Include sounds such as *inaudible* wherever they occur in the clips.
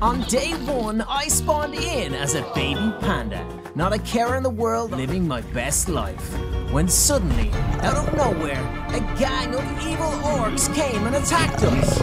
On day one, I spawned in as a baby panda, not a care in the world, living my best life. When suddenly, out of nowhere, a gang of evil orcs came and attacked us.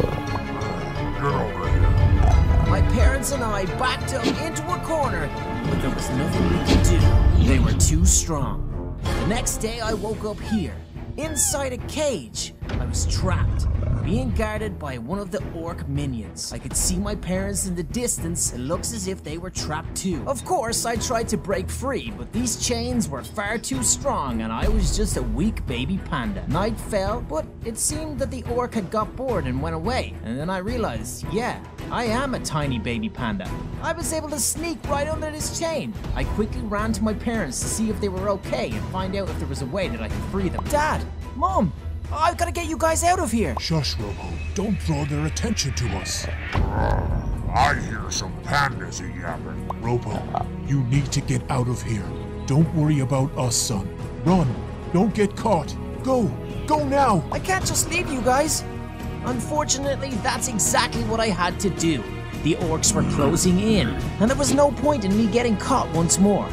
My parents and I backed up into a corner, but there was nothing we could do. They were too strong. The next day, I woke up here, inside a cage. Was trapped, being guarded by one of the orc minions. I could see my parents in the distance. It looks as if they were trapped too. Of course, I tried to break free, but these chains were far too strong and I was just a weak baby panda. Night fell, but it seemed that the orc had got bored and went away. And then I realized, yeah, I am a tiny baby panda. I was able to sneak right under this chain. I quickly ran to my parents to see if they were okay and find out if there was a way that I could free them. Dad, Mom, I've got to get you guys out of here. Shush, Ropo. Don't draw their attention to us. I hear some pandas yapping. Ropo, you need to get out of here. Don't worry about us, son. Run. Don't get caught. Go. Go now. I can't just leave you guys. Unfortunately, that's exactly what I had to do. The orcs were closing in, and there was no point in me getting caught once more.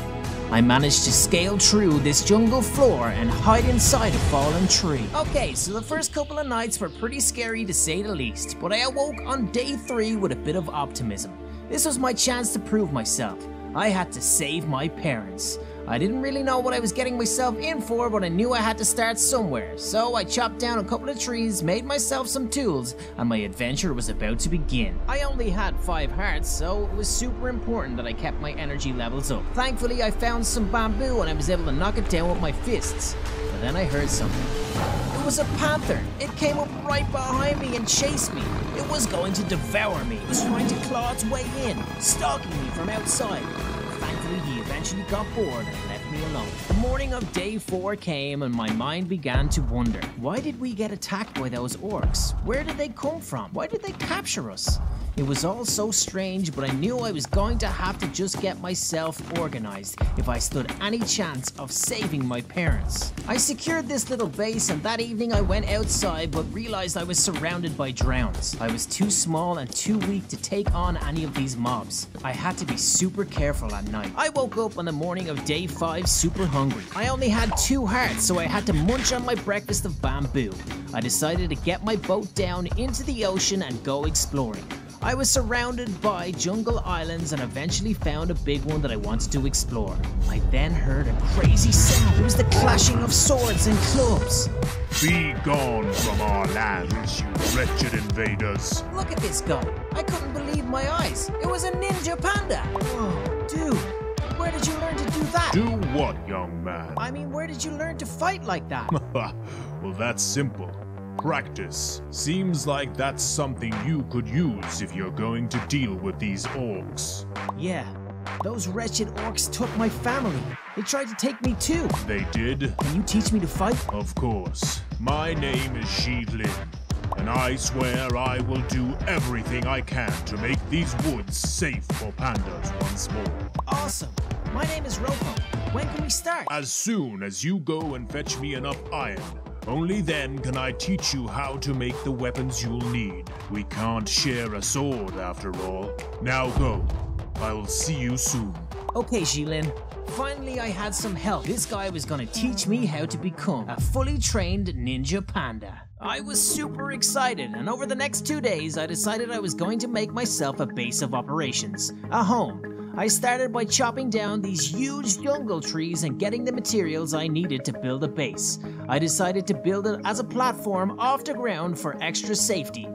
I managed to scale through this jungle floor and hide inside a fallen tree. Okay, so the first couple of nights were pretty scary to say the least, but I awoke on day three with a bit of optimism. This was my chance to prove myself. I had to save my parents. I didn't really know what I was getting myself in for, but I knew I had to start somewhere. So I chopped down a couple of trees, made myself some tools, and my adventure was about to begin. I only had five hearts, so it was super important that I kept my energy levels up. Thankfully, I found some bamboo and I was able to knock it down with my fists. But then I heard something. It was a panther. It came up right behind me and chased me. It was going to devour me. It was trying to claw its way in, stalking me from outside. Eventually got bored and left me alone. The morning of day four came and my mind began to wonder. Why did we get attacked by those orcs? Where did they come from? Why did they capture us? It was all so strange, but I knew I was going to have to just get myself organized if I stood any chance of saving my parents. I secured this little base and that evening I went outside but realized I was surrounded by drowns. I was too small and too weak to take on any of these mobs. I had to be super careful at night. I woke up on the morning of day 5 super hungry. I only had two hearts so I had to munch on my breakfast of bamboo. I decided to get my boat down into the ocean and go exploring. I was surrounded by jungle islands and eventually found a big one that I wanted to explore. I then heard a crazy sound. It was the clashing of swords and clubs. Be gone from our lands, you wretched invaders. Look at this guy. I couldn't believe my eyes. It was a ninja panda. Oh, dude. Where did you learn to do that? Do what, young man? I mean, where did you learn to fight like that? *laughs* well, that's simple. Practice. Seems like that's something you could use if you're going to deal with these orcs. yeah. Those wretched orcs took my family. They tried to take me too. They did? Can you teach me to fight? Of course. My name is Shi Lin, and I swear I will do everything I can to make these woods safe for pandas once more. Awesome. My name is Ropo. When can we start? As soon as you go and fetch me enough iron, only then can I teach you how to make the weapons you'll need. We can't share a sword after all. Now go. I will see you soon. Okay, Jilin. Finally, I had some help. This guy was gonna teach me how to become a fully trained ninja panda. I was super excited, and over the next two days, I decided I was going to make myself a base of operations, a home. I started by chopping down these huge jungle trees and getting the materials I needed to build a base. I decided to build it as a platform off the ground for extra safety.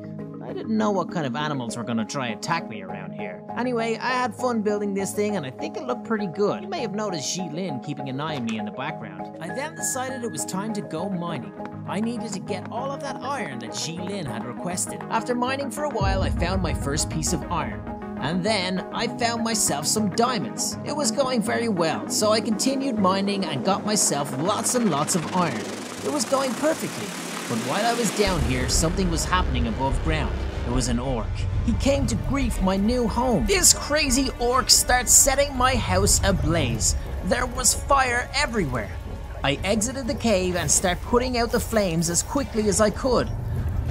I didn't know what kind of animals were gonna try and attack me around here. Anyway, I had fun building this thing and I think it looked pretty good. You may have noticed Ji Lin keeping an eye on me in the background. I then decided it was time to go mining. I needed to get all of that iron that Ji Lin had requested. After mining for a while, I found my first piece of iron. And then I found myself some diamonds. It was going very well, so I continued mining and got myself lots and lots of iron. It was going perfectly. But while I was down here, something was happening above ground. It was an orc. He came to grief my new home. This crazy orc starts setting my house ablaze. There was fire everywhere. I exited the cave and started putting out the flames as quickly as I could.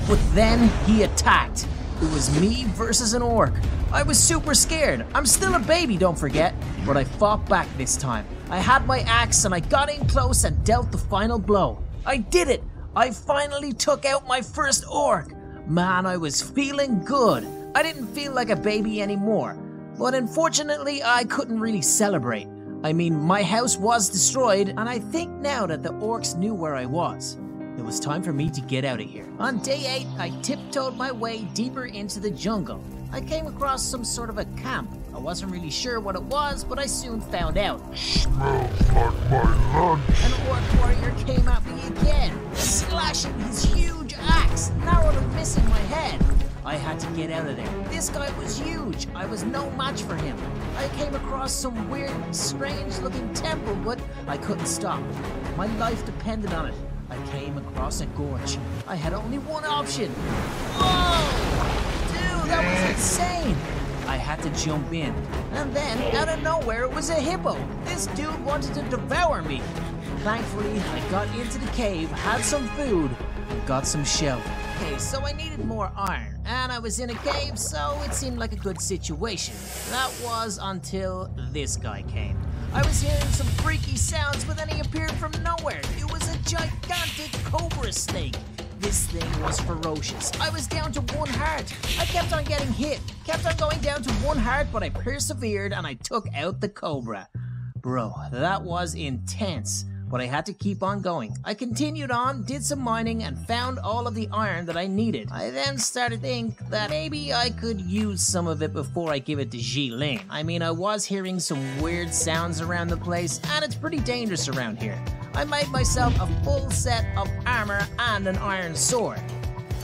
But then he attacked. It was me versus an orc. I was super scared. I'm still a baby, don't forget. But I fought back this time. I had my axe and I got in close and dealt the final blow. I did it! I finally took out my first orc. Man, I was feeling good. I didn't feel like a baby anymore. But unfortunately, I couldn't really celebrate. I mean, my house was destroyed, and I think now that the orcs knew where I was. It was time for me to get out of here. On day 8, I tiptoed my way deeper into the jungle. I came across some sort of a camp. I wasn't really sure what it was, but I soon found out. Smells like my lunch. An orc warrior came at me again, slashing his huge axe, narrowly missing my head. I had to get out of there. This guy was huge. I was no match for him. I came across some weird, strange looking temple, but I couldn't stop. My life depended on it. I came across a gorge. I had only one option. Whoa! Dude, that was insane! I had to jump in. And then, out of nowhere, it was a hippo. This dude wanted to devour me. Thankfully, I got into the cave, had some food, and got some shelter. Okay, so I needed more iron, and I was in a cave, so it seemed like a good situation. That was until this guy came. I was hearing some freaky sounds, but then he appeared from nowhere. It was a gigantic cobra snake. This thing was ferocious. I was down to one heart. I kept on getting hit, kept on going down to one heart, but I persevered and I took out the cobra. Bro, that was intense but I had to keep on going. I continued on, did some mining, and found all of the iron that I needed. I then started to think that maybe I could use some of it before I give it to Ji-Lin. I mean, I was hearing some weird sounds around the place, and it's pretty dangerous around here. I made myself a full set of armor and an iron sword.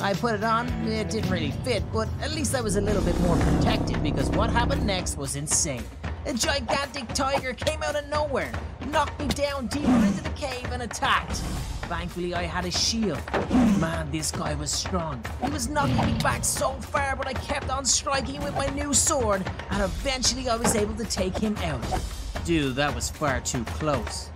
I put it on, it didn't really fit, but at least I was a little bit more protected because what happened next was insane. A gigantic tiger came out of nowhere, knocked me down deeper into the cave and attacked. Thankfully, I had a shield. Man, this guy was strong. He was knocking me back so far, but I kept on striking with my new sword, and eventually I was able to take him out. Dude, that was far too close.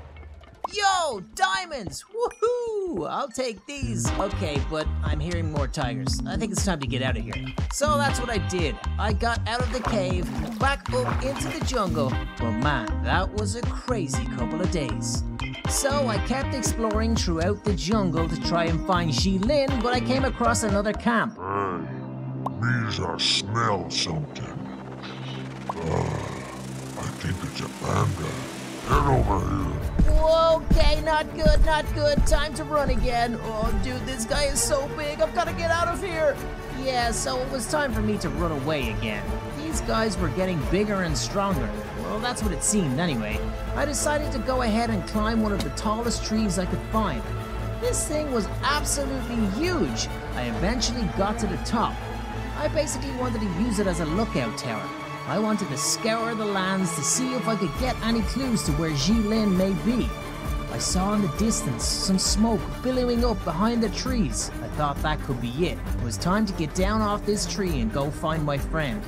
Yo, diamonds! Woohoo! I'll take these. Okay, but I'm hearing more tigers. I think it's time to get out of here. So that's what I did. I got out of the cave, back up into the jungle. But man, that was a crazy couple of days. So I kept exploring throughout the jungle to try and find Ji-Lin, but I came across another camp. Hey, means I smell something. Uh, I think it's a panda. Get over here. Okay, not good, not good. Time to run again. Oh, dude, this guy is so big. I've got to get out of here. Yeah, so it was time for me to run away again. These guys were getting bigger and stronger. Well, that's what it seemed anyway. I decided to go ahead and climb one of the tallest trees I could find. This thing was absolutely huge. I eventually got to the top. I basically wanted to use it as a lookout tower. I wanted to scour the lands to see if I could get any clues to where Ji-Lin may be. I saw in the distance some smoke billowing up behind the trees. I thought that could be it. It was time to get down off this tree and go find my friend.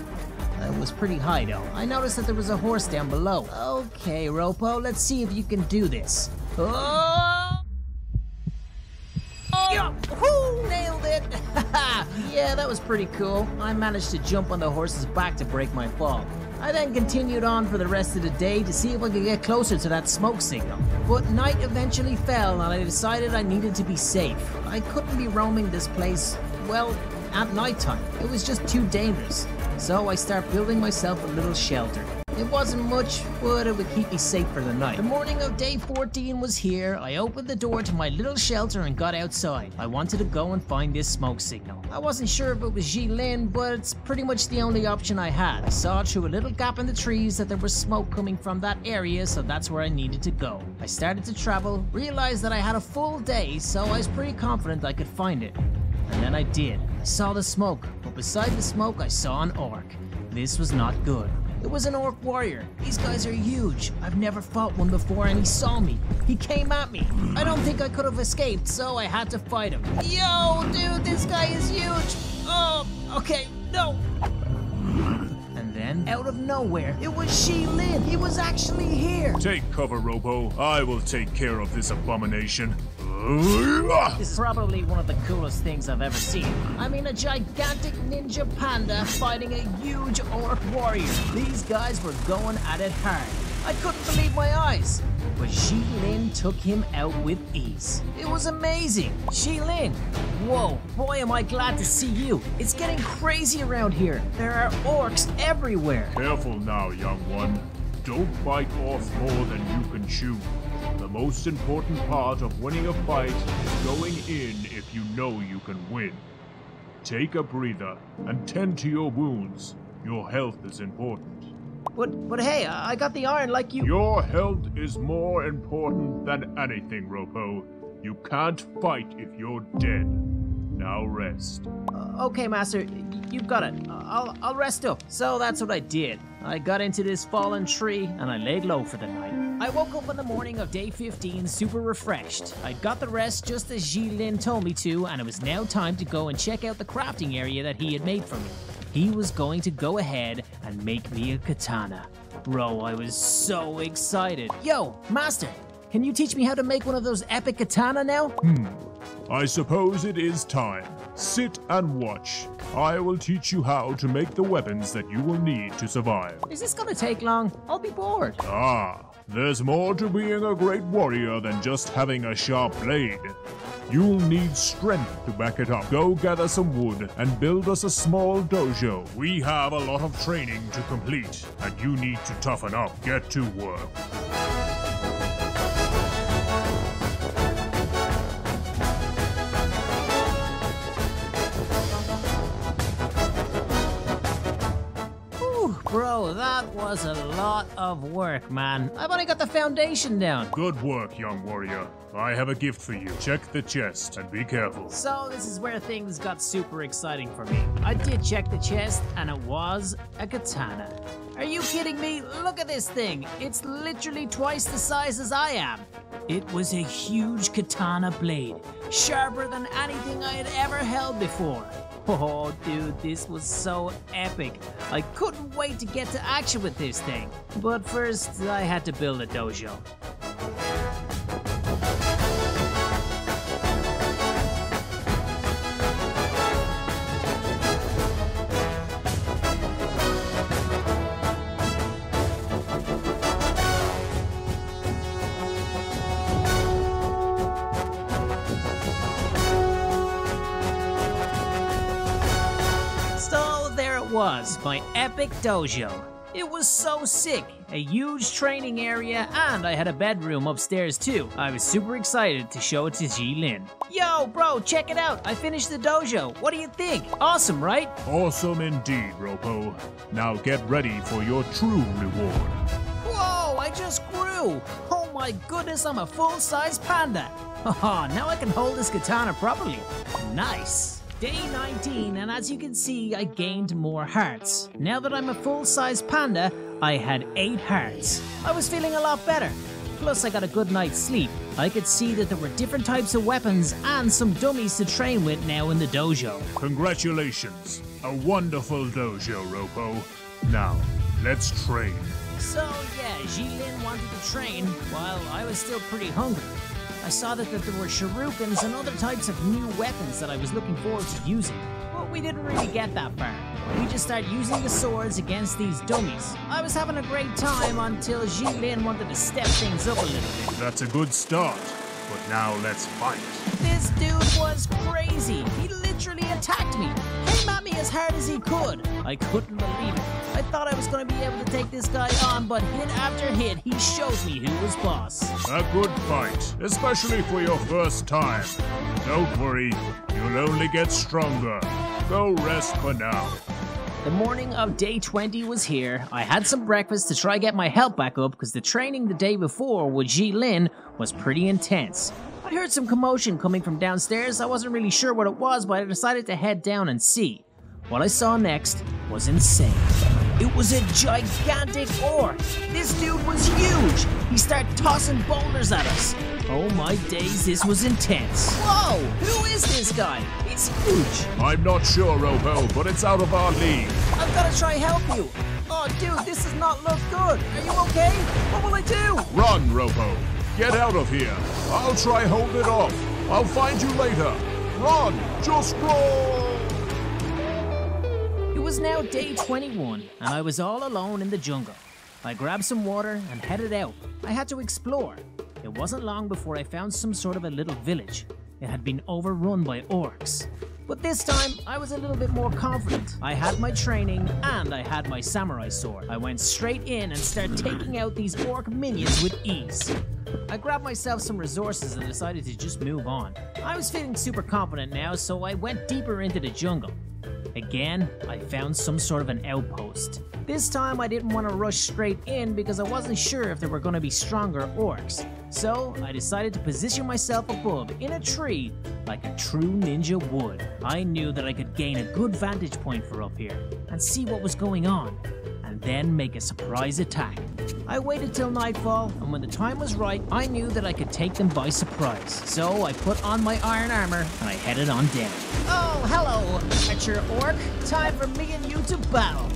It was pretty high though. I noticed that there was a horse down below. Okay, Ropo, let's see if you can do this. Oh! Yeah, whoo, nailed it! *laughs* yeah, that was pretty cool. I managed to jump on the horse's back to break my fall. I then continued on for the rest of the day to see if I could get closer to that smoke signal. But night eventually fell and I decided I needed to be safe. I couldn't be roaming this place, well, at nighttime. It was just too dangerous. So I start building myself a little shelter. It wasn't much, but it would keep me safe for the night. The morning of day 14 was here. I opened the door to my little shelter and got outside. I wanted to go and find this smoke signal. I wasn't sure if it was Ji-Lin, but it's pretty much the only option I had. I saw through a little gap in the trees that there was smoke coming from that area, so that's where I needed to go. I started to travel, realized that I had a full day, so I was pretty confident I could find it. And then I did. I saw the smoke, but beside the smoke I saw an orc. This was not good. It was an orc warrior. These guys are huge. I've never fought one before and he saw me. He came at me. I don't think I could have escaped, so I had to fight him. Yo, dude, this guy is huge. Oh, okay, no. And then, out of nowhere, it was Ji-Lin. He was actually here. Take cover, Ropo. I will take care of this abomination. This is probably one of the coolest things I've ever seen. I mean, a gigantic ninja panda fighting a huge orc warrior. These guys were going at it hard. I couldn't believe my eyes. But Ji Lin took him out with ease. It was amazing. Ji Lin, whoa, boy am I glad to see you. It's getting crazy around here. There are orcs everywhere. Careful now, young one. Don't bite off more than you can chew. The most important part of winning a fight is going in if you know you can win. Take a breather and tend to your wounds. Your health is important. But, but hey, I got the iron like you. Your health is more important than anything, Ropo. You can't fight if you're dead. Now rest. Uh, okay, Master, you've got it. I'll, I'll rest up. So that's what I did. I got into this fallen tree and I laid low for the night. I woke up on the morning of day 15 super refreshed. I got the rest just as Ji Lin told me to, and it was now time to go and check out the crafting area that he had made for me. He was going to go ahead and make me a katana. Bro, I was so excited. Yo, Master, can you teach me how to make one of those epic katana now? Hmm. I suppose it is time. Sit and watch. I will teach you how to make the weapons that you will need to survive. Is this gonna take long? I'll be bored. Ah, there's more to being a great warrior than just having a sharp blade. You'll need strength to back it up. Go gather some wood and build us a small dojo. We have a lot of training to complete, and you need to toughen up. Get to work. Bro, that was a lot of work, man. I've only got the foundation down. Good work, young warrior. I have a gift for you. Check the chest and be careful. So, this is where things got super exciting for me. I did check the chest, and it was a katana. Are you kidding me? Look at this thing. It's literally twice the size as I am. It was a huge katana blade, sharper than anything I had ever held before. Oh, dude, this was so epic. I couldn't wait to get to action with this thing. But first, I had to build a dojo. Was, my epic dojo. It was so sick. A huge training area, and I had a bedroom upstairs too. I was super excited to show it to Ji Lin. Yo, bro, check it out. I finished the dojo. What do you think? Awesome, right? Awesome indeed, Ropo. Now get ready for your true reward. Whoa, I just grew. Oh my goodness, I'm a full-size panda. *laughs* Haha, now I can hold this katana properly. Nice. Day 19, and as you can see, I gained more hearts. Now that I'm a full-size panda, I had 8 hearts. I was feeling a lot better. Plus, I got a good night's sleep. I could see that there were different types of weapons and some dummies to train with now in the dojo. Congratulations. A wonderful dojo, Ropo. Now, let's train. So, yeah, Jilin wanted to train while I was still pretty hungry. I saw that, that there were shurikens and other types of new weapons that I was looking forward to using. But we didn't really get that far. We just started using the swords against these dummies. I was having a great time until Ji Lin wanted to step things up a little bit. That's a good start. But now let's fight. This dude was crazy. He literally attacked me. Came at me as hard as he could. I couldn't believe it. I thought I was going to be able to take this guy on, but hit after hit, he showed me who was boss. A good fight, especially for your first time. Don't worry, you'll only get stronger. Go rest for now. The morning of day 20 was here. I had some breakfast to try get my health back up because the training the day before with Ji Lin was pretty intense. I heard some commotion coming from downstairs. I wasn't really sure what it was, but I decided to head down and see. What I saw next was insane. It was a gigantic orc. This dude was huge. He started tossing boulders at us. Oh my days, this was intense. Whoa, who is this guy? He's huge. I'm not sure, oh Ropo, but it's out of our league. I've got to try help you. Oh, dude, this does not look good. Are you okay? What will I do? Run, Ropo. Get out of here. I'll try hold it off. I'll find you later. Run! Just run! It was now day 21, and I was all alone in the jungle. I grabbed some water and headed out. I had to explore. It wasn't long before I found some sort of a little village. It had been overrun by orcs. But this time, I was a little bit more confident. I had my training and I had my samurai sword. I went straight in and started taking out these orc minions with ease. I grabbed myself some resources and decided to just move on. I was feeling super confident now, so I went deeper into the jungle. Again, I found some sort of an outpost. This time I didn't want to rush straight in because I wasn't sure if there were going to be stronger orcs. So I decided to position myself above in a tree like a true ninja would. I knew that I could gain a good vantage point for up here and see what was going on and then make a surprise attack. I waited till nightfall, and when the time was right, I knew that I could take them by surprise. So I put on my iron armor and I headed on down. Oh, hello, archer orc. Time for me and you to battle.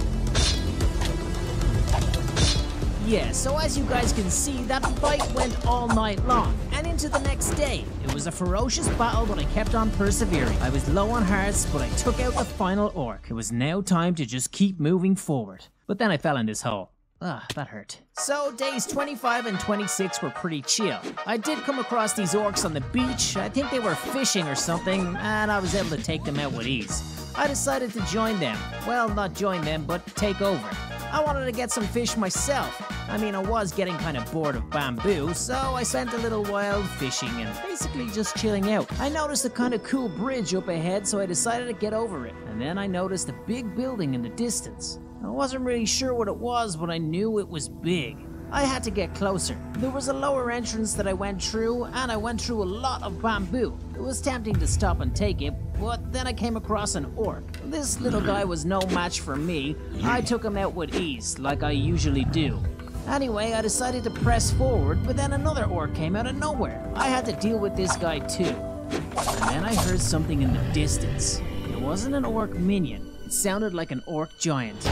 Yeah, so as you guys can see, that fight went all night long and into the next day. It was a ferocious battle, but I kept on persevering. I was low on hearts, but I took out the final orc. It was now time to just keep moving forward. But then I fell in this hole. Ah, that hurt. So, days 25 and 26 were pretty chill. I did come across these orcs on the beach. I think they were fishing or something, and I was able to take them out with ease. I decided to join them. Well, not join them, but take over. I wanted to get some fish myself. I mean, I was getting kind of bored of bamboo, so I spent a little while fishing and basically just chilling out. I noticed a kind of cool bridge up ahead, so I decided to get over it. And then I noticed a big building in the distance. I wasn't really sure what it was, but I knew it was big. I had to get closer. There was a lower entrance that I went through, and I went through a lot of bamboo. It was tempting to stop and take it, but then I came across an orc. This little guy was no match for me. I took him out with ease, like I usually do. Anyway, I decided to press forward, but then another orc came out of nowhere. I had to deal with this guy too. And then I heard something in the distance. It wasn't an orc minion. It sounded like an orc giant.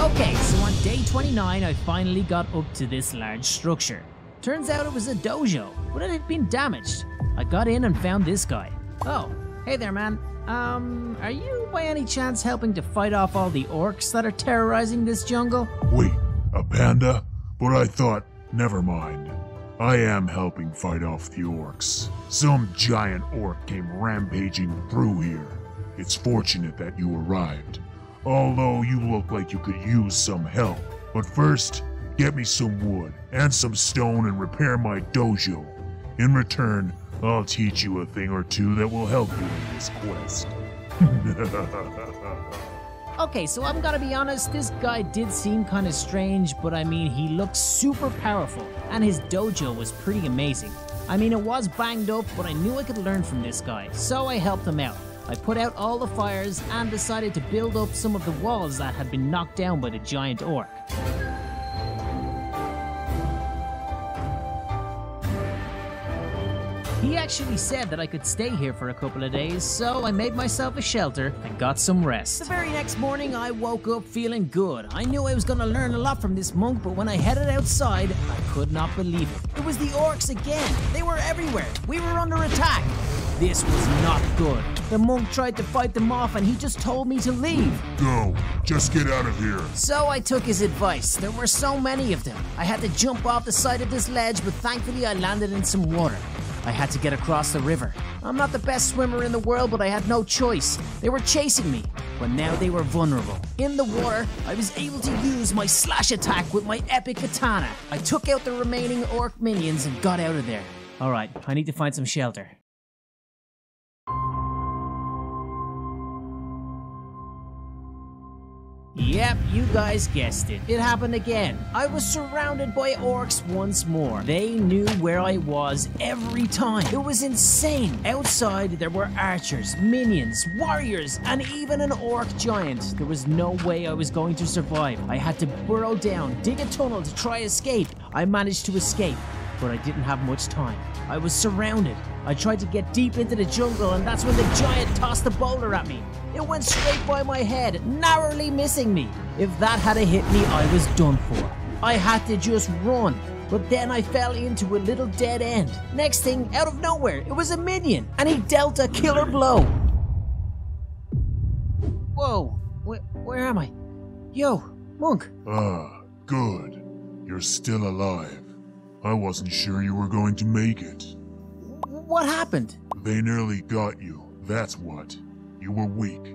Okay, so on day 29, I finally got up to this large structure. Turns out it was a dojo, but it had been damaged. I got in and found this guy. Oh, hey there, man. Um, are you by any chance helping to fight off all the orcs that are terrorizing this jungle? Wait, a panda? But I thought, never mind. I am helping fight off the orcs. Some giant orc came rampaging through here. It's fortunate that you arrived. Although you look like you could use some help. But first, get me some wood and some stone and repair my dojo. In return, I'll teach you a thing or two that will help you in this quest. *laughs* Okay, so I'm gonna be honest, this guy did seem kinda strange, but I mean, he looked super powerful, and his dojo was pretty amazing. I mean, it was banged up, but I knew I could learn from this guy, so I helped him out. I put out all the fires and decided to build up some of the walls that had been knocked down by the giant orc. He actually said that I could stay here for a couple of days, so I made myself a shelter and got some rest. The very next morning, I woke up feeling good. I knew I was gonna learn a lot from this monk, but when I headed outside, I could not believe it. It was the orcs again. They were everywhere. We were under attack. This was not good. The monk tried to fight them off and he just told me to leave. Go, just get out of here. So I took his advice. There were so many of them. I had to jump off the side of this ledge, but thankfully I landed in some water. I had to get across the river. I'm not the best swimmer in the world, but I had no choice. They were chasing me, but now they were vulnerable. In the water, I was able to use my slash attack with my epic katana. I took out the remaining orc minions and got out of there. Alright, I need to find some shelter. Yep, you guys guessed it. It happened again. I was surrounded by orcs once more. They knew where I was every time. It was insane. Outside, there were archers, minions, warriors, and even an orc giant. There was no way I was going to survive. I had to burrow down, dig a tunnel to try escape. I managed to escape. but I didn't have much time. I was surrounded. I tried to get deep into the jungle, and that's when the giant tossed a boulder at me. It went straight by my head, narrowly missing me. If that had hit me, I was done for. I had to just run. But then I fell into a little dead end. Next thing, out of nowhere, it was a minion, and he dealt a killer blow. Whoa, where, where am I? Yo, Monk. Ah, good. You're still alive. I wasn't sure you were going to make it. What happened? They nearly got you, that's what. You were weak.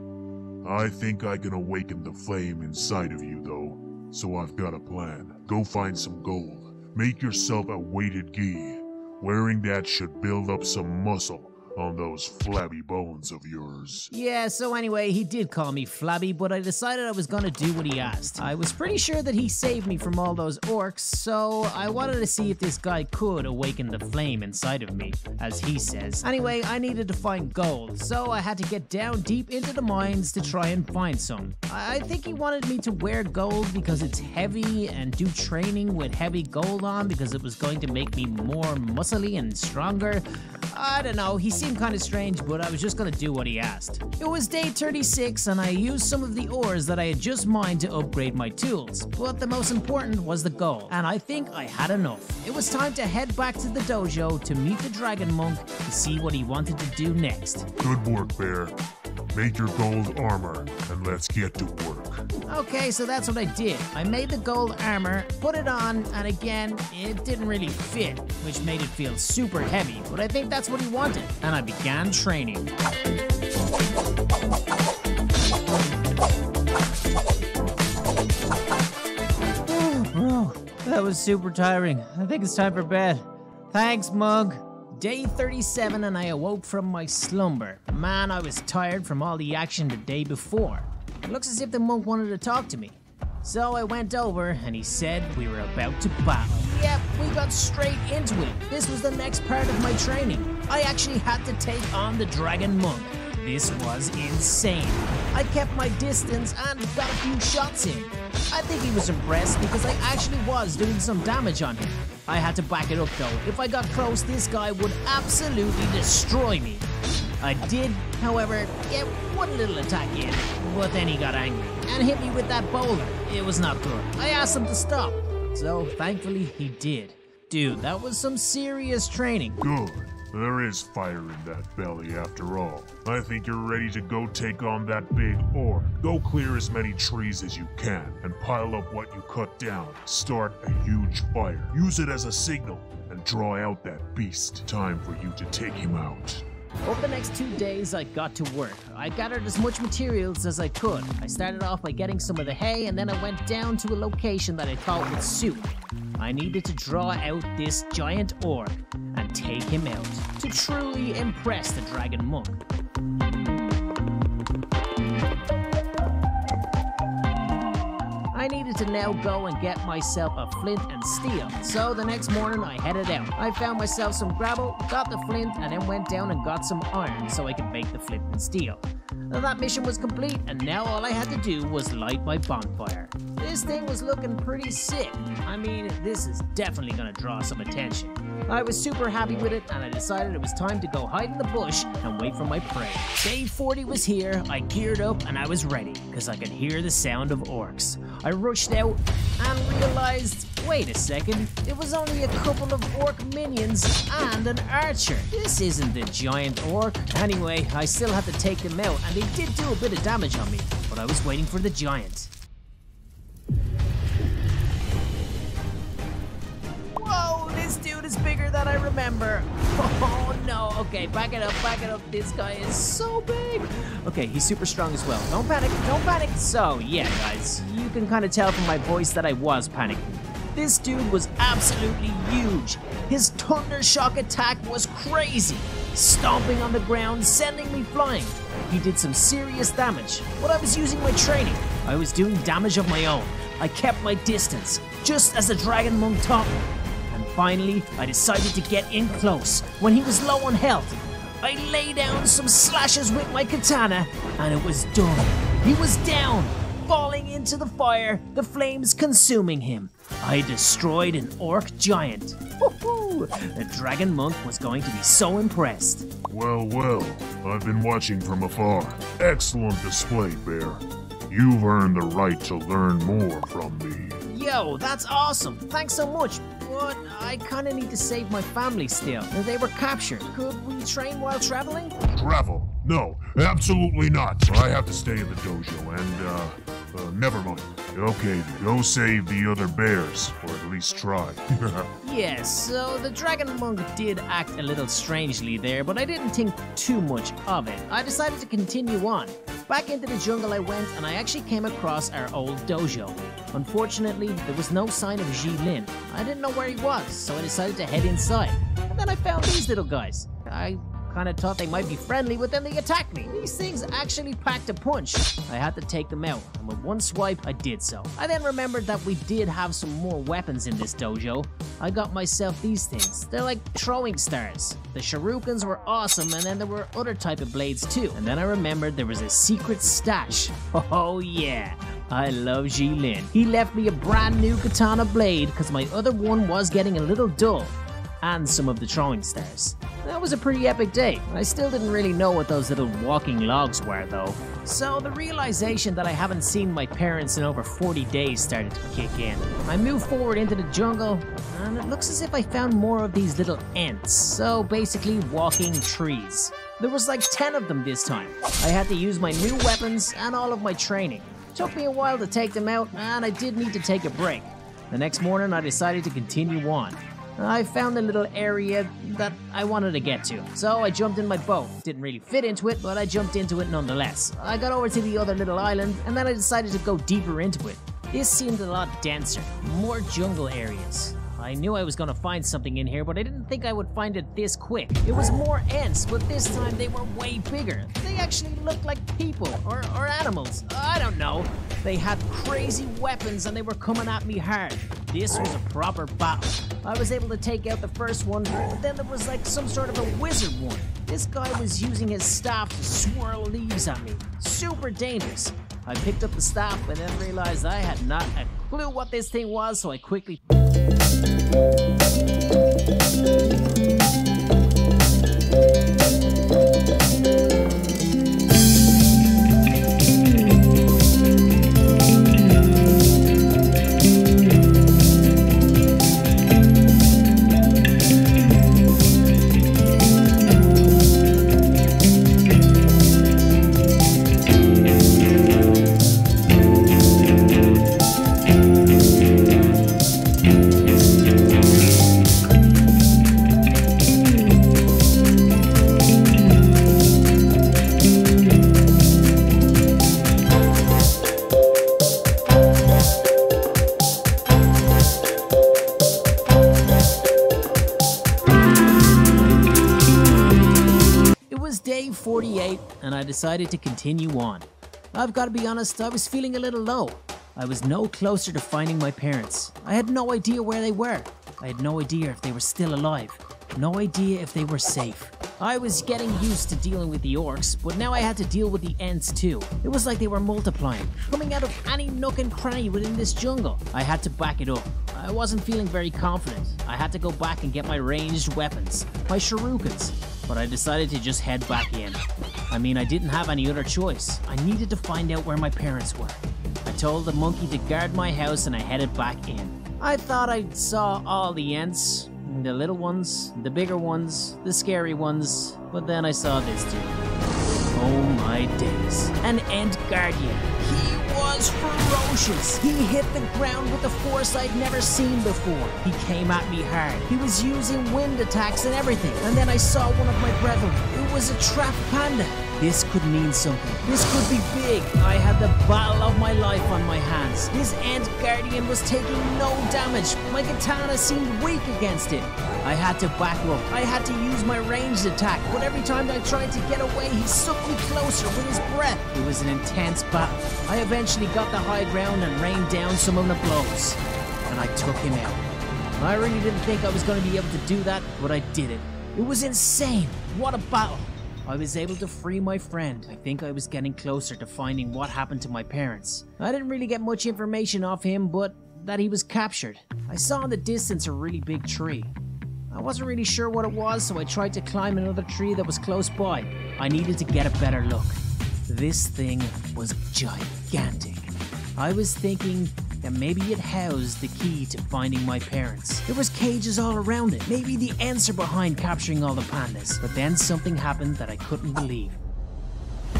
I think I can awaken the flame inside of you, though. So I've got a plan. Go find some gold. Make yourself a weighted gi. Wearing that should build up some muscle on those flabby bones of yours. Yeah, so anyway, he did call me flabby, but I decided I was gonna do what he asked. I was pretty sure that he saved me from all those orcs, so I wanted to see if this guy could awaken the flame inside of me, as he says. Anyway, I needed to find gold, so I had to get down deep into the mines to try and find some. I think he wanted me to wear gold because it's heavy and do training with heavy gold on because it was going to make me more muscly and stronger. I don't know, he seemed kind of strange, but I was just gonna do what he asked. It was day 36, and I used some of the ores that I had just mined to upgrade my tools, but the most important was the gold, and I think I had enough. It was time to head back to the dojo to meet the Dragon Monk to see what he wanted to do next. Good work, Bear. Make your gold armor, and let's get to work. Okay, so that's what I did. I made the gold armor, put it on, and again, it didn't really fit, which made it feel super heavy, but I think that's what he wanted, and I began training. Oh, bro, that was super tiring. I think it's time for bed. Thanks, Mug. Day 37 and I awoke from my slumber. Man, I was tired from all the action the day before. It looks as if the monk wanted to talk to me. So I went over and he said we were about to battle. Yep, we got straight into it. This was the next part of my training. I actually had to take on the Dragon Monk. This was insane. I kept my distance and got a few shots in. I think he was impressed because I actually was doing some damage on him. I had to back it up though. If I got close, this guy would absolutely destroy me. I did, however, get one little attack in, but then he got angry and hit me with that bowler. It was not good. I asked him to stop, so thankfully he did. Dude, that was some serious training. Good. There is fire in that belly after all. I think you're ready to go take on that big orc. Go clear as many trees as you can and pile up what you cut down. Start a huge fire. Use it as a signal and draw out that beast. Time for you to take him out. Over the next two days, I got to work. I gathered as much materials as I could. I started off by getting some of the hay, and then I went down to a location that I thought would suit. I needed to draw out this giant orc and take him out to truly impress the Dragon Monk. I needed to now go and get myself a flint and steel. So the next morning I headed out. I found myself some gravel, got the flint, and then went down and got some iron so I could make the flint and steel. Now that mission was complete, and now all I had to do was light my bonfire. This thing was looking pretty sick. I mean, this is definitely gonna draw some attention. I was super happy with it, and I decided it was time to go hide in the bush and wait for my prey. Day 40 was here, I geared up, and I was ready, because I could hear the sound of orcs. I rushed out and realized wait a second, it was only a couple of orc minions and an archer. This isn't the giant orc. Anyway, I still had to take them out, and they did do a bit of damage on me, but I was waiting for the giant. This dude is bigger than I remember. *laughs* Oh no, okay, back it up, back it up. This guy is so big. Okay, he's super strong as well. Don't panic, don't panic. So, yeah, guys, you can kind of tell from my voice that I was panicking. This dude was absolutely huge. His thunder shock attack was crazy, stomping on the ground, sending me flying. He did some serious damage, but I was using my training. I was doing damage of my own. I kept my distance, just as the Dragon Monk taught me. Finally, I decided to get in close when he was low on health. I lay down some slashes with my katana, and it was done. He was down, falling into the fire, the flames consuming him. I destroyed an orc giant. Woohoo! The Dragon Monk was going to be so impressed. Well, well, I've been watching from afar. Excellent display, Bear. You've earned the right to learn more from me. Yo, that's awesome. Thanks so much. I kind of need to save my family still. They were captured. Could we train while traveling? Travel? No, absolutely not. I have to stay in the dojo and, uh, uh, never mind. Okay, go save the other bears, or at least try. *laughs* Yes, so the Dragon Monk did act a little strangely there, but I didn't think too much of it. I decided to continue on. Back into the jungle I went, and I actually came across our old dojo. Unfortunately, there was no sign of Ji Lin. I didn't know where he was, so I decided to head inside. And then I found these little guys. I kind of thought they might be friendly, but then they attacked me. These things actually packed a punch. I had to take them out, and with one swipe, I did so. I then remembered that we did have some more weapons in this dojo. I got myself these things. They're like throwing stars. The shurikens were awesome, and then there were other type of blades too. And then I remembered there was a secret stash. *laughs* Oh yeah. I love Ji Lin. He left me a brand new katana blade because my other one was getting a little dull and some of the throwing stars. That was a pretty epic day. I still didn't really know what those little walking logs were though. So the realization that I haven't seen my parents in over 40 days started to kick in. I moved forward into the jungle and it looks as if I found more of these little ents. So basically walking trees. There was like 10 of them this time. I had to use my new weapons and all of my training. Took me a while to take them out and I did need to take a break. The next morning I decided to continue on. I found a little area that I wanted to get to, so I jumped in my boat. Didn't really fit into it, but I jumped into it nonetheless. I got over to the other little island, and then I decided to go deeper into it. This seemed a lot denser, more jungle areas. I knew I was gonna find something in here, but I didn't think I would find it this quick. It was more ents, but this time they were way bigger. They actually looked like people, or, or animals. I don't know. They had crazy weapons and they were coming at me hard. This was a proper battle. I was able to take out the first one, but then there was like some sort of a wizard one. This guy was using his staff to swirl leaves at me. Super dangerous. I picked up the staff and then realized I had not a clue what this thing was, so I quickly and I decided to continue on. I've got to be honest, I was feeling a little low. I was no closer to finding my parents. I had no idea where they were. I had no idea if they were still alive. No idea if they were safe. I was getting used to dealing with the orcs, but now I had to deal with the ents too. It was like they were multiplying, coming out of any nook and cranny within this jungle. I had to back it up. I wasn't feeling very confident. I had to go back and get my ranged weapons, my shurikens, but I decided to just head back in. I mean, I didn't have any other choice. I needed to find out where my parents were. I told the monkey to guard my house and I headed back in. I thought I saw all the ents, the little ones, the bigger ones, the scary ones, but then I saw this too. Oh my days. An ent guardian. He was ferocious. He hit the ground with a force I'd never seen before. He came at me hard. He was using wind attacks and everything. And then I saw one of my brethren. It was a trapped panda. This could mean something. This could be big. I had the battle of my life on my hands. His ent guardian was taking no damage. My katana seemed weak against it. I had to back up. I had to use my ranged attack, but every time I tried to get away, he sucked me closer with his breath. It was an intense battle. I eventually got the high ground and rained down some of the blows, and I took him out. I really didn't think I was going to be able to do that, but I did it. It was insane. What a battle. I was able to free my friend. I think I was getting closer to finding what happened to my parents. I didn't really get much information off him, but that he was captured. I saw in the distance a really big tree. I wasn't really sure what it was, so I tried to climb another tree that was close by. I needed to get a better look. This thing was gigantic. I was thinking that maybe it housed the key to finding my parents. There was cages all around it, maybe the answer behind capturing all the pandas. But then something happened that I couldn't believe.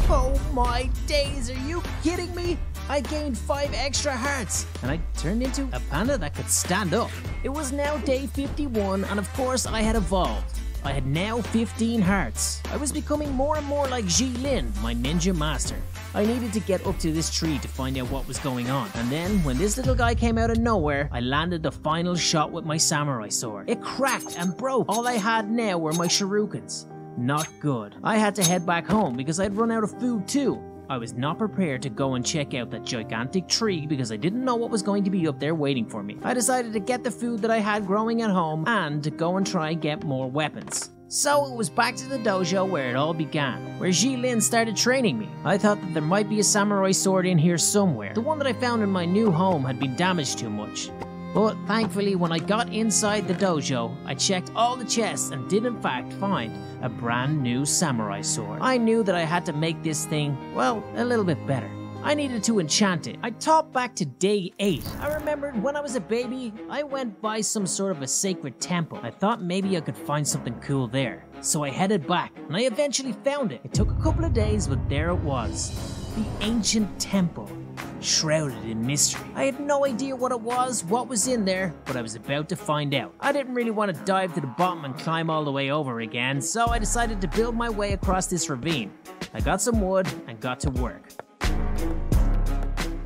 Oh my days, are you kidding me? I gained 5 extra hearts, and I turned into a panda that could stand up. It was now day 51, and of course I had evolved. I had now 15 hearts. I was becoming more and more like Ji Lin, my ninja master. I needed to get up to this tree to find out what was going on. And then, when this little guy came out of nowhere, I landed the final shot with my samurai sword. It cracked and broke. All I had now were my shurikens. Not good. I had to head back home because I'd run out of food too. I was not prepared to go and check out that gigantic tree because I didn't know what was going to be up there waiting for me. I decided to get the food that I had growing at home and to go and try and get more weapons. So it was back to the dojo where it all began, where Ji Lin started training me. I thought that there might be a samurai sword in here somewhere. The one that I found in my new home had been damaged too much. But thankfully, when I got inside the dojo, I checked all the chests and did in fact find a brand new samurai sword. I knew that I had to make this thing, well, a little bit better. I needed to enchant it. I topped back to day 8. I remembered when I was a baby, I went by some sort of a sacred temple. I thought maybe I could find something cool there. So I headed back, and I eventually found it. It took a couple of days, but there it was. The ancient temple shrouded in mystery. I had no idea what it was, what was in there, but I was about to find out. I didn't really want to dive to the bottom and climb all the way over again, so I decided to build my way across this ravine. I got some wood and got to work.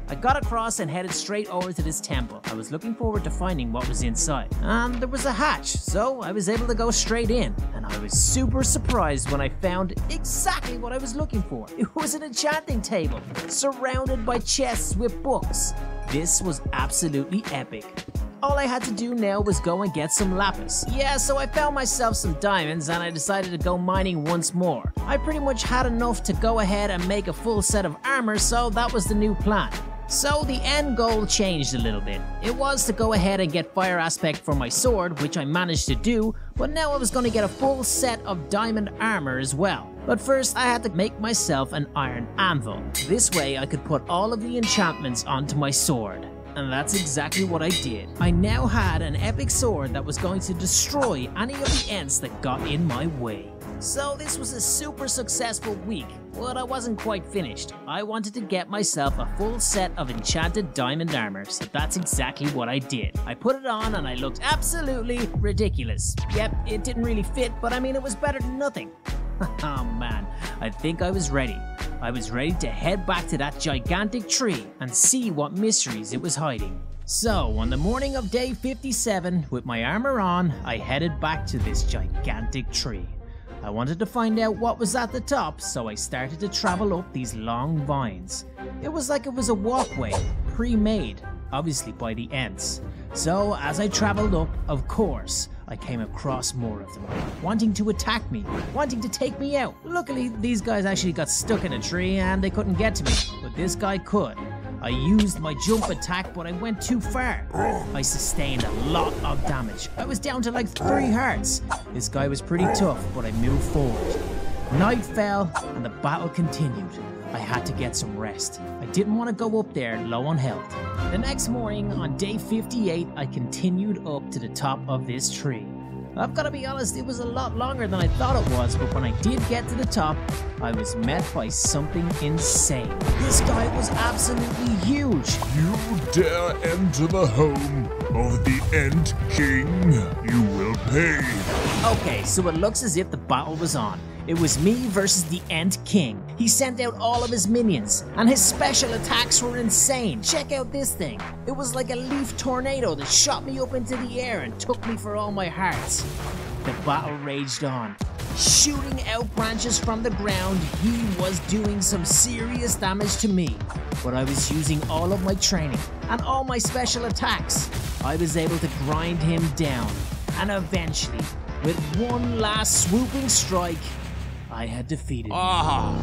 I got across and headed straight over to this temple. I was looking forward to finding what was inside. And there was a hatch, so I was able to go straight in. And I was super surprised when I found exactly what I was looking for. *laughs* It was an enchanting table, surrounded by chests with books. This was absolutely epic. All I had to do now was go and get some lapis. Yeah, so I found myself some diamonds and I decided to go mining once more. I pretty much had enough to go ahead and make a full set of armor, so that was the new plan. So the end goal changed a little bit. It was to go ahead and get fire aspect for my sword, which I managed to do, but now I was going to get a full set of diamond armor as well. But first I had to make myself an iron anvil. This way I could put all of the enchantments onto my sword. And that's exactly what I did. I now had an epic sword that was going to destroy any of the ents that got in my way. So this was a super successful week, but I wasn't quite finished. I wanted to get myself a full set of enchanted diamond armor, so that's exactly what I did. I put it on and I looked absolutely ridiculous. Yep, it didn't really fit, but I mean it was better than nothing. *laughs* oh man, I think I was ready. I was ready to head back to that gigantic tree and see what mysteries it was hiding. So, on the morning of day 57, with my armor on, I headed back to this gigantic tree. I wanted to find out what was at the top, so I started to travel up these long vines. It was like it was a walkway, pre-made, obviously by the ents. So as I traveled up, of course, I came across more of them, wanting to attack me, wanting to take me out. Luckily, these guys actually got stuck in a tree and they couldn't get to me, but this guy could. I used my jump attack, but I went too far. I sustained a lot of damage. I was down to like three hearts. This guy was pretty tough, but I moved forward. Night fell, and the battle continued. I had to get some rest. I didn't want to go up there low on health. The next morning, on day 58, I continued up to the top of this tree. I've got to be honest, it was a lot longer than I thought it was, but when I did get to the top, I was met by something insane. This guy was absolutely huge. You dare enter the home of the Ent King. You will pay. Okay, so it looks as if the battle was on. It was me versus the Ent King. He sent out all of his minions, and his special attacks were insane. Check out this thing. It was like a leaf tornado that shot me up into the air and took me for all my hearts. The battle raged on. Shooting out branches from the ground, he was doing some serious damage to me. But I was using all of my training and all my special attacks. I was able to grind him down, and eventually, with one last swooping strike, I had defeated. Ah,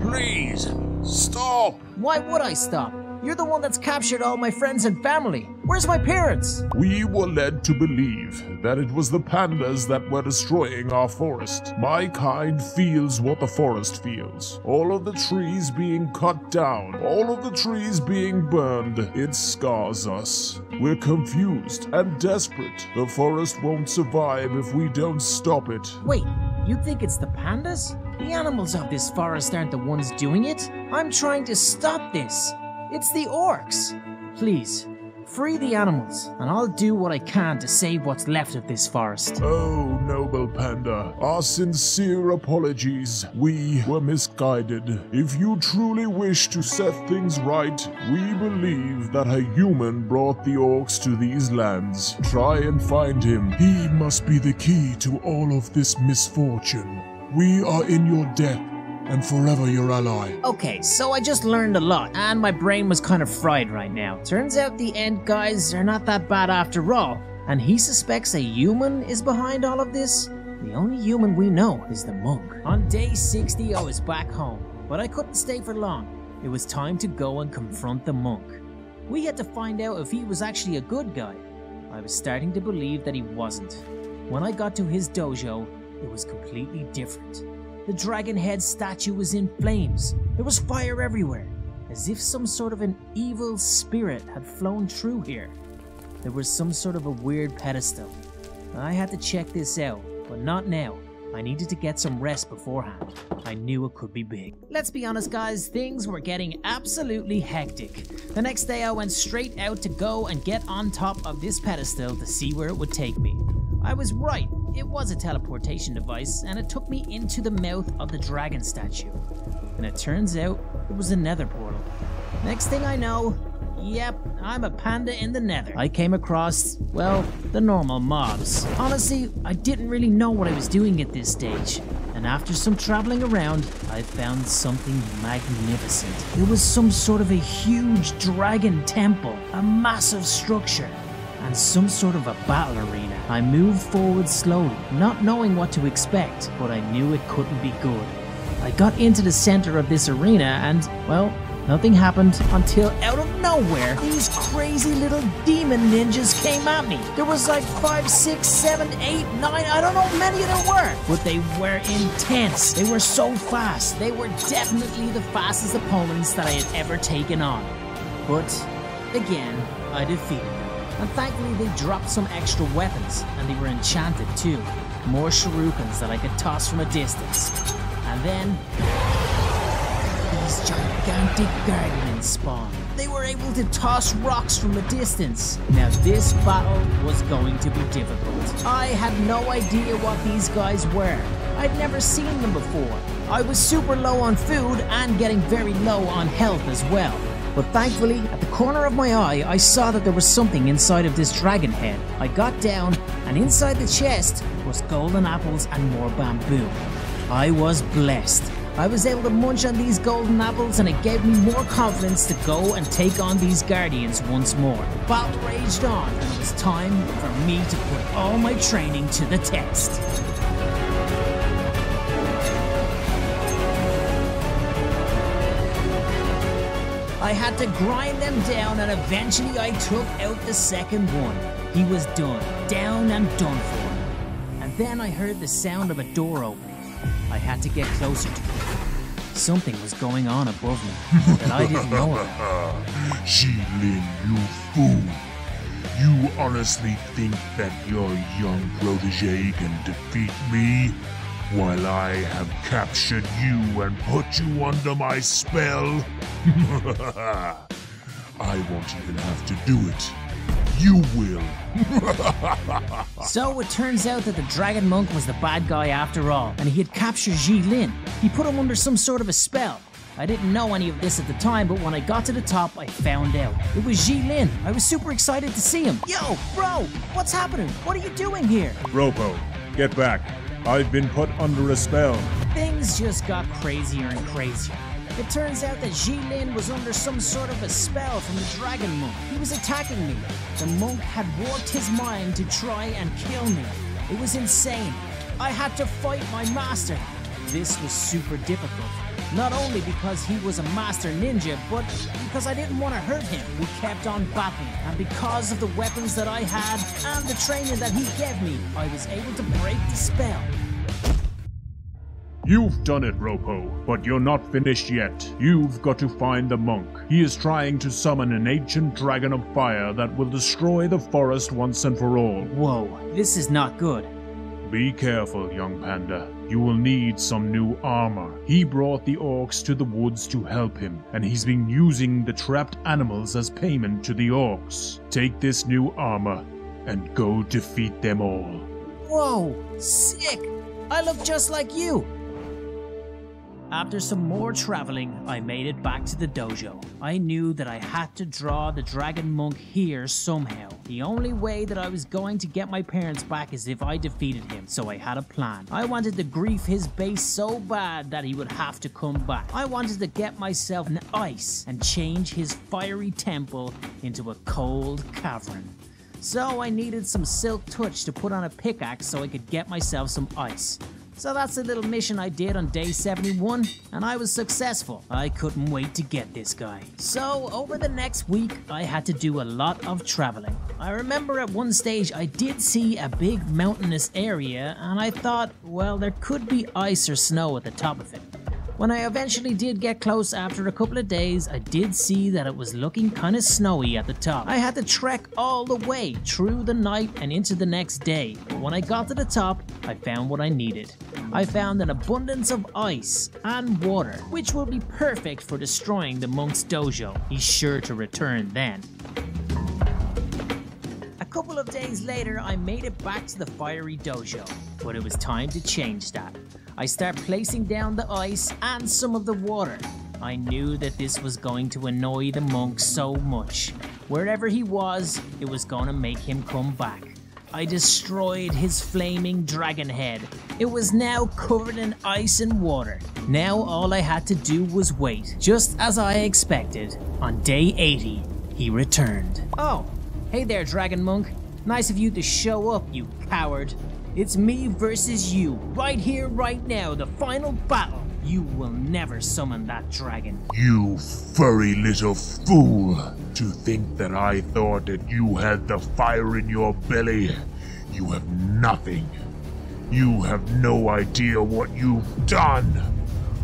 please, stop. Why would I stop? You're the one that's captured all my friends and family. Where's my parents? We were led to believe that it was the pandas that were destroying our forest. My kind feels what the forest feels. All of the trees being cut down, all of the trees being burned. It scars us. We're confused and desperate. The forest won't survive if we don't stop it. Wait, you think it's the pandas? The animals of this forest aren't the ones doing it. I'm trying to stop this. It's the orcs. Please, free the animals, and I'll do what I can to save what's left of this forest. Oh, noble panda, our sincere apologies. We were misguided. If you truly wish to set things right, we believe that a human brought the orcs to these lands. Try and find him. He must be the key to all of this misfortune. We are in your debt and forever your ally. Okay, so I just learned a lot, and my brain was kind of fried right now. Turns out the Ent guys are not that bad after all, and he suspects a human is behind all of this? The only human we know is the monk. On day 60, I was back home, but I couldn't stay for long. It was time to go and confront the monk. We had to find out if he was actually a good guy. I was starting to believe that he wasn't. When I got to his dojo, it was completely different. The dragon head statue was in flames. There was fire everywhere, as if some sort of an evil spirit had flown through here. There was some sort of a weird pedestal. I had to check this out, but not now. I needed to get some rest beforehand. I knew it could be big. Let's be honest, guys, things were getting absolutely hectic. The next day, I went straight out to go and get on top of this pedestal to see where it would take me. I was right, it was a teleportation device, and it took me into the mouth of the dragon statue. And it turns out it was a nether portal. Next thing I know, yep, I'm a panda in the nether. I came across, well, the normal mobs. Honestly, I didn't really know what I was doing at this stage. And after some traveling around, I found something magnificent. It was some sort of a huge dragon temple, a massive structure and some sort of a battle arena. I moved forward slowly, not knowing what to expect, but I knew it couldn't be good. I got into the center of this arena and, well, nothing happened until out of nowhere, these crazy little demon ninjas came at me. There was like five, six, seven, eight, nine, I don't know how many there were, but they were intense. They were so fast. They were definitely the fastest opponents that I had ever taken on. But, again, I defeated them. And thankfully they dropped some extra weapons, and they were enchanted too. More shurikens that I could toss from a distance. And then... These gigantic guardians spawned. They were able to toss rocks from a distance. Now this battle was going to be difficult. I had no idea what these guys were. I'd never seen them before. I was super low on food and getting very low on health as well. But thankfully, at the corner of my eye, I saw that there was something inside of this dragon head. I got down, and inside the chest was golden apples and more bamboo. I was blessed. I was able to munch on these golden apples and it gave me more confidence to go and take on these guardians once more. Battle raged on and it was time for me to put all my training to the test. I had to grind them down and eventually I took out the second one. He was done, down and done for. And then I heard the sound of a door opening. I had to get closer to it. Something was going on above me *laughs* that I didn't know about. *laughs* Jilin, you fool. You honestly think that your young protege can defeat me? While I have captured you and put you under my spell? *laughs* I won't even have to do it. You will. *laughs* so it turns out that the Dragon Monk was the bad guy after all, and he had captured Ji Lin. He put him under some sort of a spell. I didn't know any of this at the time, but when I got to the top, I found out. It was Ji Lin. I was super excited to see him. Yo, bro, what's happening? What are you doing here? Ropo, get back. I've been put under a spell. Things just got crazier and crazier. It turns out that Jilin was under some sort of a spell from the Dragon Monk. He was attacking me. The monk had warped his mind to try and kill me. It was insane. I had to fight my master. This was super difficult. Not only because he was a master ninja, but because I didn't want to hurt him. We kept on battling, and because of the weapons that I had and the training that he gave me, I was able to break the spell. You've done it, Ropo, but you're not finished yet. You've got to find the monk. He is trying to summon an ancient dragon of fire that will destroy the forest once and for all. Whoa, this is not good. Be careful, young panda. You will need some new armor. He brought the orcs to the woods to help him, and he's been using the trapped animals as payment to the orcs. Take this new armor and go defeat them all. Whoa, sick! I look just like you! After some more traveling, I made it back to the dojo. I knew that I had to draw the dragon monk here somehow. The only way that I was going to get my parents back is if I defeated him, so I had a plan. I wanted to grief his base so bad that he would have to come back. I wanted to get myself an ice and change his fiery temple into a cold cavern. So I needed some silk touch to put on a pickaxe so I could get myself some ice. So that's a little mission I did on day 71, and I was successful. I couldn't wait to get this guy. So over the next week, I had to do a lot of traveling. I remember at one stage I did see a big mountainous area, and I thought, well, there could be ice or snow at the top of it. When I eventually did get close after a couple of days, I did see that it was looking kinda snowy at the top. I had to trek all the way through the night and into the next day, but when I got to the top, I found what I needed. I found an abundance of ice and water, which will be perfect for destroying the monk's dojo. He's sure to return then. A couple of days later, I made it back to the fiery dojo, but it was time to change that. I start placing down the ice and some of the water. I knew that this was going to annoy the monk so much. Wherever he was, it was going to make him come back. I destroyed his flaming dragon head. It was now covered in ice and water. Now all I had to do was wait. Just as I expected, on day 80, he returned. Oh, hey there, Dragon Monk. Nice of you to show up, you coward. It's me versus you, right here, right now, the final battle. You will never summon that dragon. You furry little fool! To think that I thought that you had the fire in your belly. You have nothing. You have no idea what you've done.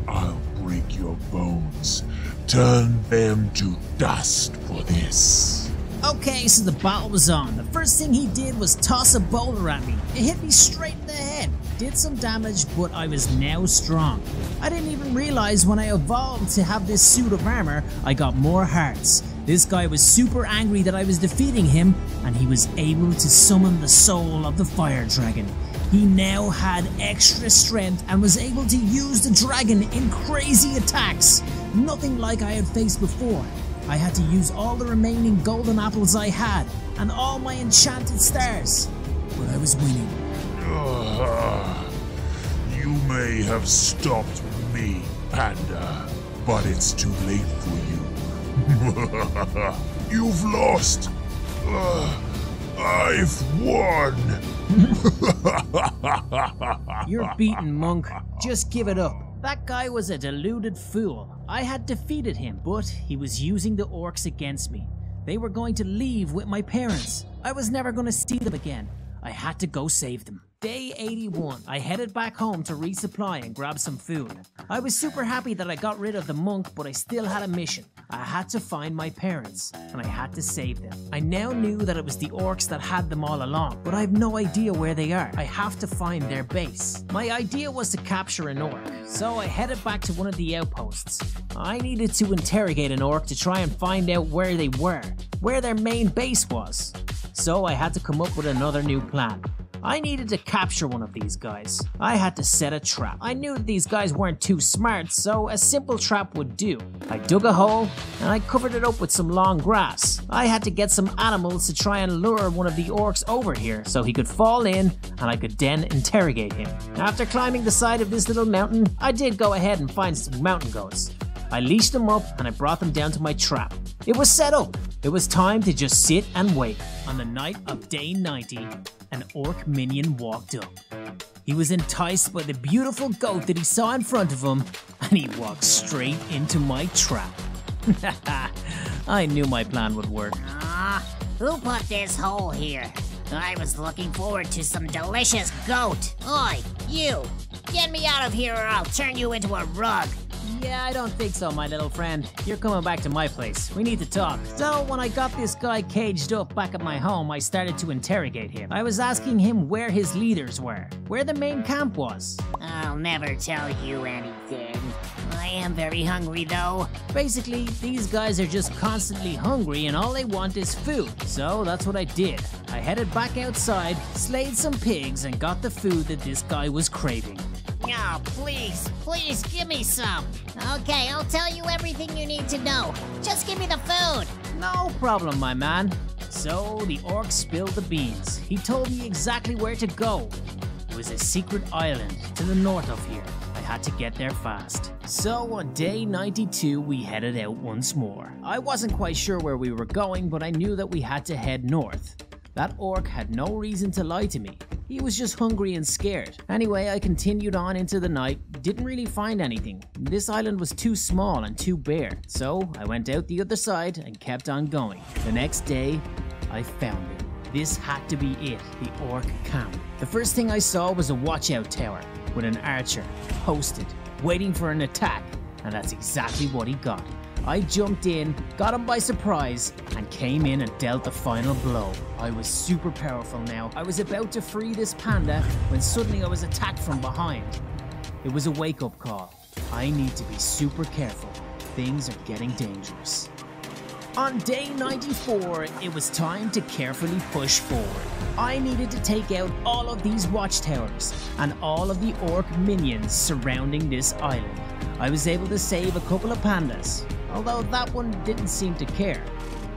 I'll break your bones, turn them to dust for this. Okay, so the battle was on. The first thing he did was toss a boulder at me. It hit me straight in the head. Did some damage, but I was now strong. I didn't even realize when I evolved to have this suit of armor, I got more hearts. This guy was super angry that I was defeating him, and he was able to summon the soul of the fire dragon. He now had extra strength and was able to use the dragon in crazy attacks. Nothing like I had faced before. I had to use all the remaining golden apples I had and all my enchanted stars. But I was winning. You may have stopped me, Panda, but it's too late for you. *laughs* You've lost. Ugh. I've won. *laughs* You're beaten, Monk. *laughs* Just give it up. That guy was a deluded fool. I had defeated him, but he was using the orcs against me. They were going to leave with my parents. I was never going to see them again. I had to go save them. Day 81, I headed back home to resupply and grab some food. I was super happy that I got rid of the monk, but I still had a mission. I had to find my parents, and I had to save them. I now knew that it was the orcs that had them all along, but I have no idea where they are. I have to find their base. My idea was to capture an orc, so I headed back to one of the outposts. I needed to interrogate an orc to try and find out where they were, where their main base was. So I had to come up with another new plan. I needed to capture one of these guys. I had to set a trap. I knew that these guys weren't too smart, so a simple trap would do. I dug a hole, and I covered it up with some long grass. I had to get some animals to try and lure one of the orcs over here so he could fall in and I could then interrogate him. After climbing the side of this little mountain, I did go ahead and find some mountain goats. I leashed them up and I brought them down to my trap. It was set up. It was time to just sit and wait. On the night of day 90, an orc minion walked up. He was enticed by the beautiful goat that he saw in front of him, and he walked straight into my trap. *laughs* I knew my plan would work. Ah, who put this hole here? I was looking forward to some delicious goat. Oi, you! Get me out of here or I'll turn you into a rug. Yeah, I don't think so, my little friend. You're coming back to my place. We need to talk. So, when I got this guy caged up back at my home, I started to interrogate him. I was asking him where his leaders were, where the main camp was. I'll never tell you anything. I am very hungry though. Basically, these guys are just constantly hungry and all they want is food. So that's what I did. I headed back outside, slayed some pigs, and got the food that this guy was craving. Oh, please, please give me some. Okay, I'll tell you everything you need to know. Just give me the food. No problem, my man. So the orc spilled the beans. He told me exactly where to go. It was a secret island to the north of here. I had to get there fast. So on day 92, we headed out once more. I wasn't quite sure where we were going, but I knew that we had to head north. That orc had no reason to lie to me. He was just hungry and scared. Anyway, I continued on into the night, didn't really find anything. This island was too small and too bare, so I went out the other side and kept on going. The next day, I found it. This had to be it, the orc camp. The first thing I saw was a watchout tower with an archer posted, waiting for an attack, and that's exactly what he got. I jumped in, got him by surprise, and came in and dealt the final blow. I was super powerful now. I was about to free this panda when suddenly I was attacked from behind. It was a wake up call. I need to be super careful. Things are getting dangerous. On day 94, it was time to carefully push forward. I needed to take out all of these watchtowers and all of the orc minions surrounding this island. I was able to save a couple of pandas, although that one didn't seem to care.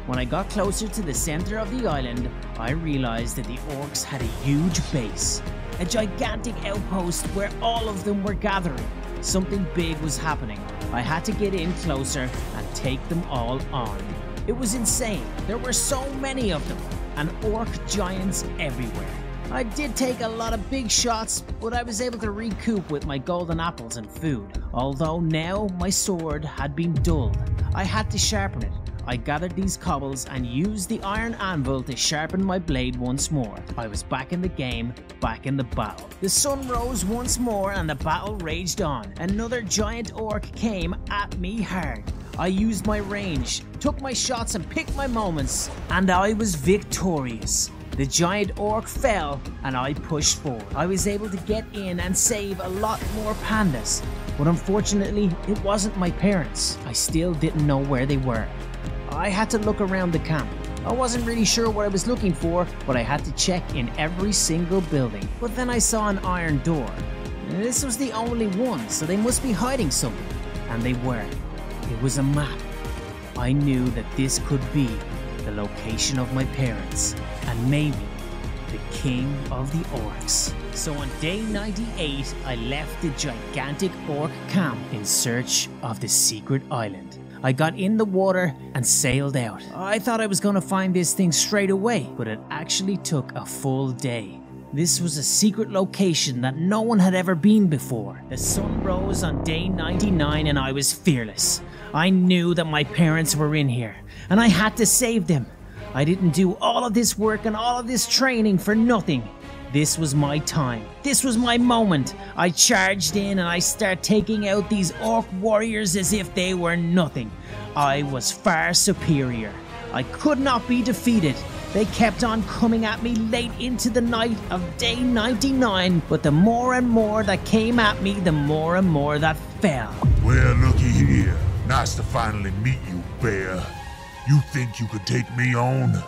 When I got closer to the center of the island, I realized that the orcs had a huge base, a gigantic outpost where all of them were gathering. Something big was happening. I had to get in closer and take them all on. It was insane. There were so many of them, and orc giants everywhere. I did take a lot of big shots, but I was able to recoup with my golden apples and food. Although now my sword had been dulled, I had to sharpen it. I gathered these cobbles and used the iron anvil to sharpen my blade once more. I was back in the game, back in the battle. The sun rose once more and the battle raged on. Another giant orc came at me hard. I used my range, took my shots and picked my moments, and I was victorious. The giant orc fell and I pushed forward. I was able to get in and save a lot more pandas, but unfortunately it wasn't my parents. I still didn't know where they were. I had to look around the camp. I wasn't really sure what I was looking for, but I had to check in every single building. But then I saw an iron door. This was the only one, so they must be hiding something. And they were. It was a map. I knew that this could be the location of my parents, and maybe the king of the orcs. So on day 98, I left the gigantic orc camp in search of the secret island. I got in the water and sailed out. I thought I was to find this thing straight away, but it actually took a full day. This was a secret location that no one had ever been before. The sun rose on day 99 and I was fearless. I knew that my parents were in here, and I had to save them. I didn't do all of this work and all of this training for nothing. This was my time. This was my moment. I charged in and I started taking out these orc warriors as if they were nothing. I was far superior. I could not be defeated. They kept on coming at me late into the night of day 99, but the more and more that came at me, the more and more that fell. Well, looky here. Nice to finally meet you, Bear. You think you could take me on?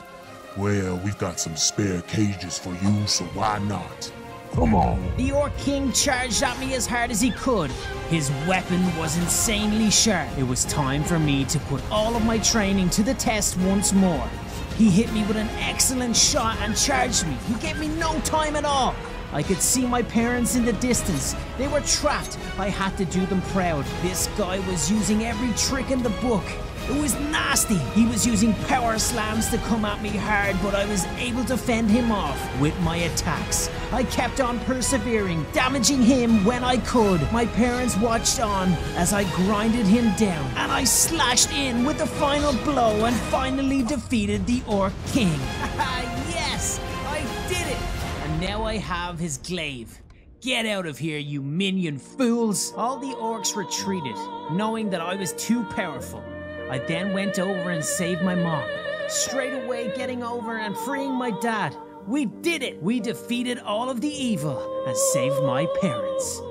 Well, we've got some spare cages for you, so why not? Come on. The Orc King charged at me as hard as he could. His weapon was insanely sharp. It was time for me to put all of my training to the test once more. He hit me with an excellent shot and charged me. He gave me no time at all. I could see my parents in the distance. They were trapped. I had to do them proud. This guy was using every trick in the book. It was nasty. He was using power slams to come at me hard, but I was able to fend him off with my attacks. I kept on persevering, damaging him when I could. My parents watched on as I grinded him down, and I slashed in with the final blow and finally defeated the Orc King. *laughs* yes, now I have his glaive. Get out of here, you minion fools! All the orcs retreated, knowing that I was too powerful. I then went over and saved my mom, straight away getting over and freeing my dad. We did it! We defeated all of the evil and saved my parents.